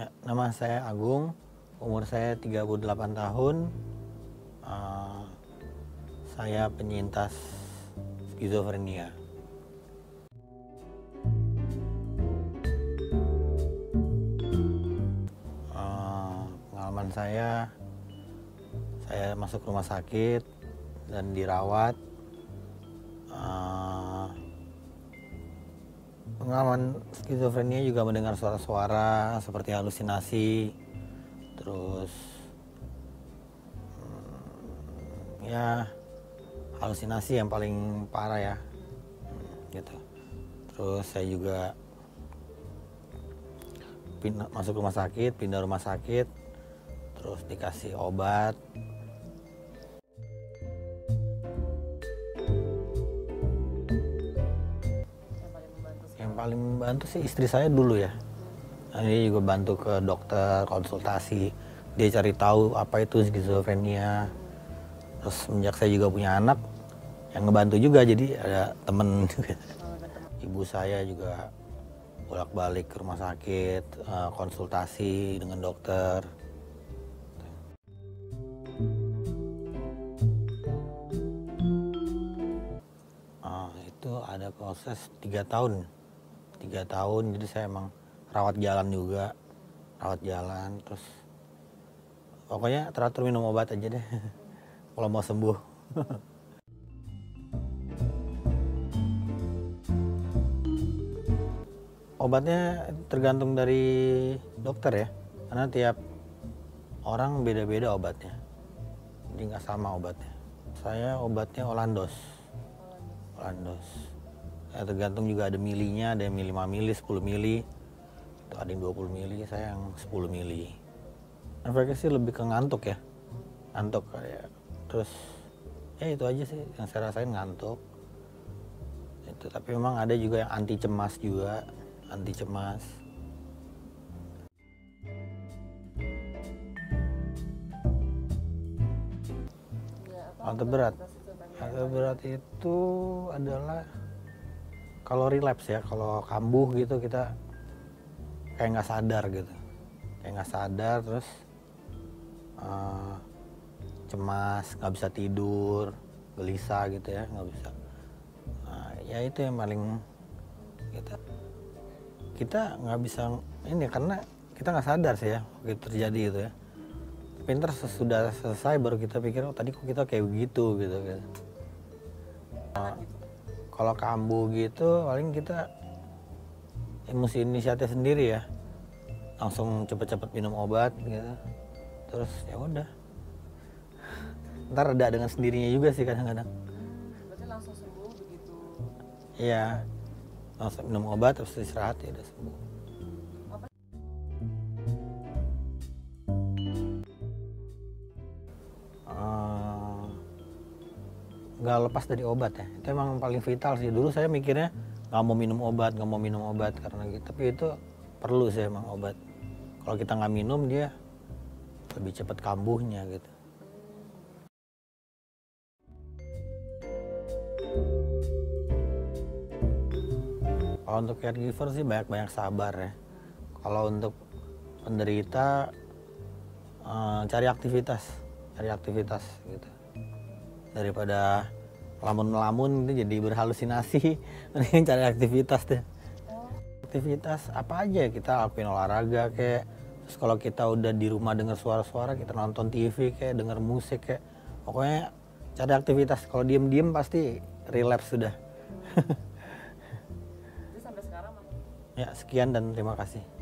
Ya, nama saya Agung, umur saya 38 tahun. Uh, saya penyintas skizofrenia. Uh, pengalaman saya, saya masuk rumah sakit dan dirawat. Uh, pengalaman skizofrenia juga mendengar suara-suara seperti halusinasi, terus hmm, ya halusinasi yang paling parah ya, hmm, gitu. Terus saya juga masuk rumah sakit, pindah rumah sakit, terus dikasih obat, yang paling membantu sih istri saya dulu ya. Nah, dia juga bantu ke dokter konsultasi. Dia cari tahu apa itu skizofrenia. Terus semenjak saya juga punya anak yang ngebantu juga jadi ada temen juga. Ibu saya juga bolak-balik ke rumah sakit eh, konsultasi dengan dokter. Ah, itu ada proses tiga tahun tiga tahun jadi saya emang rawat jalan juga. Rawat jalan terus pokoknya teratur minum obat aja deh kalau mau sembuh. Obatnya tergantung dari dokter ya karena tiap orang beda-beda obatnya. Jadi nggak sama obatnya. Saya obatnya Olandos. Olandos ya, tergantung juga ada milinya ada yang mili 5 mili 10 mili. Itu ada yang 20 mili saya yang 10 mili. Efeknya sih lebih ke ngantuk ya. Ngantuk kayak terus ya itu aja sih yang saya rasain ngantuk. Itu tapi memang ada juga yang anti cemas juga anti cemas. Hal terberat hal terberat itu adalah kalau relapse ya kalau kambuh gitu kita kayak nggak sadar gitu. Kayak nggak sadar terus uh, cemas nggak bisa tidur gelisah gitu ya nggak bisa. Nah, ya itu yang paling kita kita nggak bisa ini karena kita nggak sadar sih ya begitu terjadi gitu ya. Tapi ntar sesudah selesai baru kita pikir oh tadi kok kita kayak begitu gitu gitu. Uh, kalau kambuh gitu paling kita emosi inisiatif sendiri ya. Langsung cepet-cepet minum obat gitu. Terus ya udah. Ntar reda dengan sendirinya juga sih kadang-kadang. Berarti langsung sembuh begitu. iya. Langsung minum obat terus istirahat ya udah sembuh nggak lepas dari obat ya. Itu emang paling vital sih. Dulu saya mikirnya nggak mau minum obat nggak mau minum obat karena gitu. Tapi itu perlu sih emang obat. Kalau kita nggak minum dia lebih cepat kambuhnya gitu. Kalau untuk caregiver sih banyak-banyak sabar ya. Kalau untuk penderita eh, cari aktivitas cari aktivitas gitu daripada lamun-lamun itu jadi berhalusinasi. Mending cari aktivitas deh. Aktivitas apa aja kita lakuin olahraga kayak terus kalau kita udah di rumah dengar suara-suara kita nonton TV kayak denger musik kayak pokoknya cari aktivitas. Kalau diem-diem pasti relapse sudah. Sampai sekarang ya sekian dan terima kasih